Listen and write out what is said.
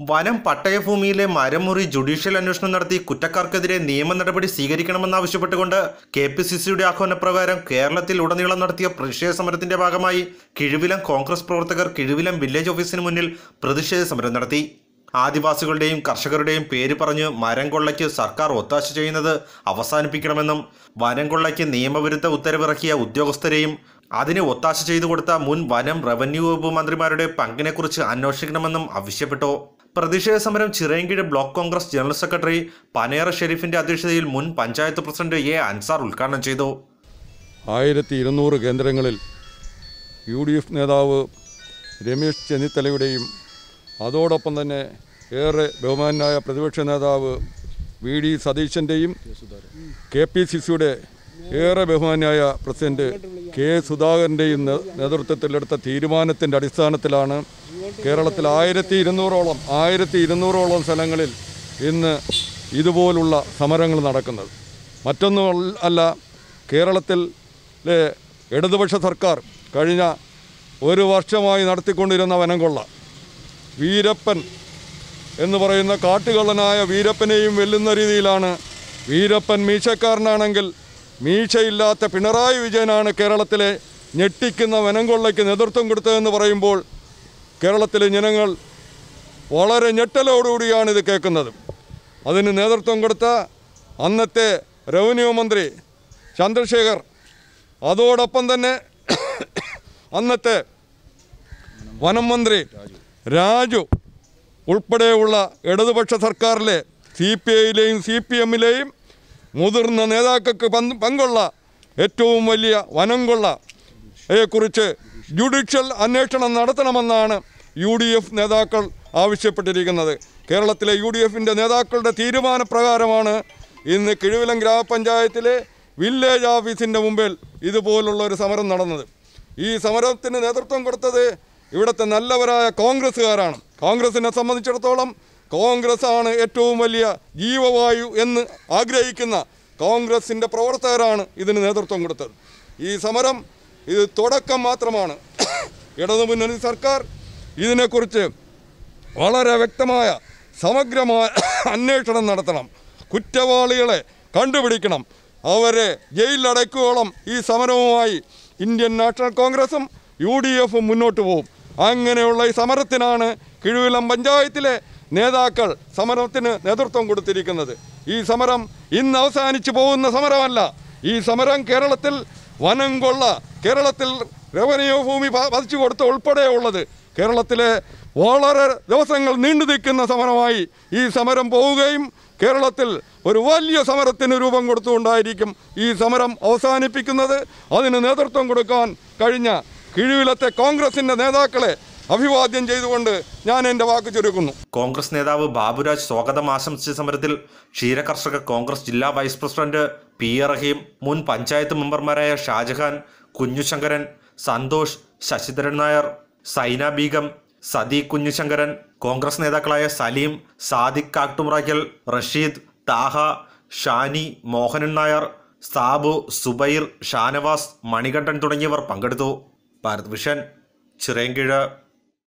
വനം പട്ടയഭൂമിയിലെ മരമുറി ജുഡീഷ്യൽ അന്വേഷണം നടത്തി കുറ്റക്കാർക്കെതിരെ നിയമ നടപടി സ്വീകരിക്കണമെന്നാവശ്യപ്പെട്ടുകൊണ്ട് കെ പി സി സിയുടെ ആഹ്വാനപ്രകാരം കേരളത്തിൽ ഉടനീളം നടത്തിയ പ്രതിഷേധ സമരത്തിന്റെ ഭാഗമായി കിഴുവിലം കോൺഗ്രസ് പ്രവർത്തകർ കിഴുവിലം വില്ലേജ് ഓഫീസിന് മുന്നിൽ പ്രതിഷേധ സമരം നടത്തി. ആദിവാസികളുടെയും കർഷകരുടെയും പേര് പറഞ്ഞ് മരം കൊള്ളയ്ക്ക് സർക്കാർ ഒത്താശ ചെയ്യുന്നത് അവസാനിപ്പിക്കണമെന്നും വനം കൊള്ളയ്ക്ക് നിയമവിരുദ്ധ ഉത്തരവിറക്കിയ ഉദ്യോഗസ്ഥരെയും അതിന് ഒത്താശ ചെയ്തു കൊടുത്ത മുൻ വനം റവന്യൂ വകുപ്പ് മന്ത്രിമാരുടെ പങ്കിനെക്കുറിച്ച് അന്വേഷിക്കണമെന്നും ആവശ്യപ്പെട്ടു. പ്രതിഷേധ സമരം Chirayinkeezhu block Congress general secretary Panera ഷെരീഫിന്റെ അധ്യക്ഷതയിൽ മുൻ പഞ്ചായത്ത് പ്രസിഡന്റ് എ അൻസാർ ഉദ്ഘാടനം ചെയ്തു. ആയിരത്തി ഇരുന്നൂറ് കേന്ദ്രങ്ങളിൽ യു ഡി എഫ് നേതാവ് രമേശ് ചെന്നിത്തലയുടെയും അതോടൊപ്പം തന്നെ ഏറെ ബഹുമാനായ പ്രതിപക്ഷ നേതാവ് വി ഡി സതീശന്റെയും കെ പി സി സിയുടെ ഏറെ ബഹുമാനായ പ്രസിഡന്റ് കെ സുധാകരന്റെയും നേതൃത്വത്തിലെടുത്ത തീരുമാനത്തിന്റെ അടിസ്ഥാനത്തിലാണ് കേരളത്തിൽ ആയിരത്തി ഇരുന്നൂറോളം ആയിരത്തി ഇരുന്നൂറോളം സ്ഥലങ്ങളിൽ ഇന്ന് ഇതുപോലുള്ള സമരങ്ങൾ നടക്കുന്നത്. മറ്റൊന്നും അല്ല കേരളത്തിലെ ഇടതുപക്ഷ സർക്കാർ കഴിഞ്ഞ ഒരു വർഷമായി നടത്തിക്കൊണ്ടിരുന്ന വനംകൊള്ള വീരപ്പൻ എന്ന് പറയുന്ന കാട്ടുകള്ളനായ വീരപ്പനെയും വെല്ലുന്ന രീതിയിലാണ് വീരപ്പൻ മീശക്കാരനാണെങ്കിൽ മീശയില്ലാത്ത പിണറായി വിജയനാണ് കേരളത്തിലെ ഞെട്ടിക്കുന്ന വനംകൊള്ളയ്ക്ക് നേതൃത്വം കൊടുത്തതെന്ന് പറയുമ്പോൾ കേരളത്തിലെ ജനങ്ങൾ വളരെ ഞെട്ടലോടുകൂടിയാണ് ഇത് കേൾക്കുന്നത്. അതിന് നേതൃത്വം കൊടുത്ത അന്നത്തെ റവന്യൂ മന്ത്രി ചന്ദ്രശേഖർ അതോടൊപ്പം തന്നെ അന്നത്തെ വനം മന്ത്രി രാജു ഉൾപ്പെടെയുള്ള ഇടതുപക്ഷ സർക്കാരിലെ സി പി ഐയിലെയും സി പി എമ്മിലെയും മുതിർന്ന നേതാക്കൾക്ക് പങ്ക് പങ്കുള്ള ഏറ്റവും വലിയ വനം കൊള്ളയെക്കുറിച്ച് ജുഡീഷ്യൽ അന്വേഷണം നടത്തണമെന്നാണ് യു ഡി എഫ് നേതാക്കൾ ആവശ്യപ്പെട്ടിരിക്കുന്നത്. കേരളത്തിലെ യു ഡി എഫിന്റെ നേതാക്കളുടെ തീരുമാനപ്രകാരമാണ് ഇന്ന് കിഴുവിലം ഗ്രാമപഞ്ചായത്തിലെ വില്ലേജ് ഓഫീസിന്റെ മുമ്പിൽ ഇതുപോലുള്ള ഒരു സമരം നടന്നത്. ഈ സമരത്തിന് നേതൃത്വം കൊടുത്തത് ഇവിടുത്തെ നല്ലവരായ കോൺഗ്രസ്സുകാരാണ്. കോൺഗ്രസിനെ സംബന്ധിച്ചിടത്തോളം കോൺഗ്രസ് ആണ് ഏറ്റവും വലിയ ജീവവായു എന്ന് ആഗ്രഹിക്കുന്ന കോൺഗ്രസിന്റെ പ്രവർത്തകരാണ് ഇതിന് നേതൃത്വം കൊടുത്തത്. ഈ സമരം ഇത് തുടക്കം മാത്രമാണ്. ഇടതുമുന്നണി സർക്കാർ ഇതിനെക്കുറിച്ച് വളരെ വ്യക്തമായ സമഗ്രമായ അന്വേഷണം നടത്തണം. കുറ്റവാളികളെ കണ്ടുപിടിക്കണം. അവരെ ജയിലിലടയ്ക്കുവോളം ഈ സമരവുമായി ഇന്ത്യൻ നാഷണൽ കോൺഗ്രസും യു ഡി എഫും മുന്നോട്ട് പോകും അങ്ങനെയുള്ള ഈ സമരത്തിനാണ് കിഴുവിലം പഞ്ചായത്തിലെ നേതാക്കൾ സമരത്തിന് നേതൃത്വം കൊടുത്തിരിക്കുന്നത്. ഈ സമരം ഇന്ന് അവസാനിച്ചു പോകുന്ന സമരമല്ല. ഈ സമരം കേരളത്തിൽ വനം കൊള്ള കേരളത്തിൽ റവന്യൂ ഭൂമി പതിച്ചു കൊടുത്ത ഉൾപ്പെടെയുള്ളത്. കേരളത്തിലെ വളരെ ദിവസങ്ങൾ നീണ്ടു നിൽക്കുന്ന സമരമായി ഈ സമരം പോവുകയും കേരളത്തിൽ ഒരു വലിയ സമരത്തിന് രൂപം കൊടുത്തുകൊണ്ടായിരിക്കും ഈ സമരം അവസാനിപ്പിക്കുന്നത്. അതിന് നേതൃത്വം കൊടുക്കാൻ കഴിഞ്ഞ കിഴിവിലത്തെ കോൺഗ്രസിന്റെ നേതാക്കളെ അഭിവാദ്യം ചെയ്തുകൊണ്ട് ഞാൻ എന്റെ വാക്ക് ചുരുക്കുന്നു. കോൺഗ്രസ് നേതാവ് ബാബുരാജ് സ്വാഗതം ആശംസിച്ച സമരത്തിൽ ക്ഷീരകർഷക കോൺഗ്രസ് ജില്ലാ vice president P A Rahim മുൻ പഞ്ചായത്ത് മെമ്പർമാരായ ഷാജഹാൻ കുഞ്ഞുശങ്കരൻ സന്തോഷ് ശശിധരൻ നായർ സൈന ബീഗം സതി കുഞ്ഞുശങ്കരൻ കോൺഗ്രസ് നേതാക്കളായ സലീം സാദിഖ് കാട്ടുമുറാക്കൽ റഷീദ് താഹ ഷാനി മോഹനൻ നായർ സാബു സുബൈർ ഷാനവാസ് മണികണ്ഠൻ തുടങ്ങിയവർ പങ്കെടുത്തു. ഭാരത് വിഷൻ ചിറയൻകീഴ്